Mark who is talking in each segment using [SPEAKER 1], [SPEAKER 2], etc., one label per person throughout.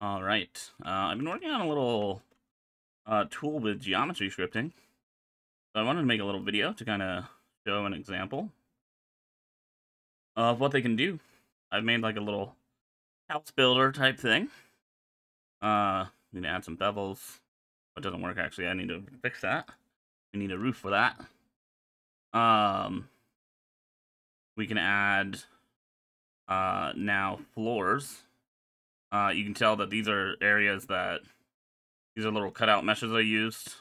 [SPEAKER 1] All right. Uh, I've been working on a little uh, tool with geometry scripting. So I wanted to make a little video to kind of show an example of what they can do. I've made like a little house builder type thing. Uh, need to add some bevels. It doesn't work actually. I need to fix that. We need a roof for that. Um, we can add uh, now floors. Uh, you can tell that these are areas that these are little cutout meshes I used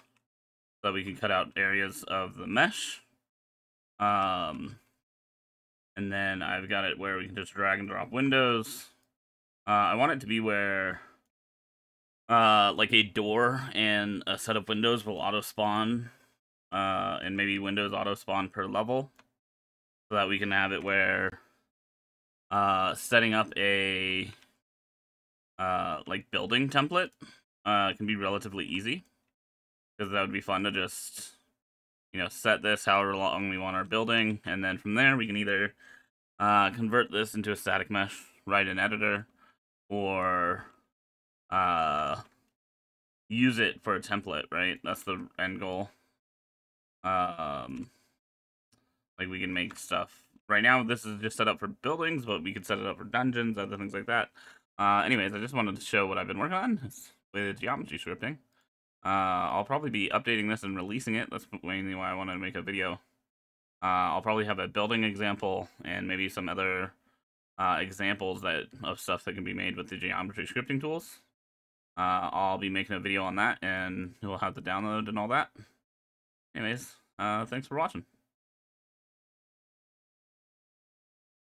[SPEAKER 1] so we can cut out areas of the mesh. Um, and then I've got it where we can just drag and drop windows. Uh, I want it to be where uh, like a door and a set of windows will auto spawn, uh, and maybe windows auto spawn per level, so that we can have it where uh, setting up a uh, like building template uh, can be relatively easy. Because that would be fun to just you know set this however long we want our building and then from there we can either uh, convert this into a static mesh write an editor or uh, use it for a template right? That's the end goal. Um like we can make stuff right now this is just set up for buildings but we could set it up for dungeons other things like that uh, anyways, I just wanted to show what I've been working on with the geometry scripting. Uh, I'll probably be updating this and releasing it. That's mainly why I wanted to make a video. Uh, I'll probably have a building example and maybe some other uh, examples that of stuff that can be made with the geometry scripting tools. Uh, I'll be making a video on that, and you'll have the download and all that. Anyways, uh, thanks for watching.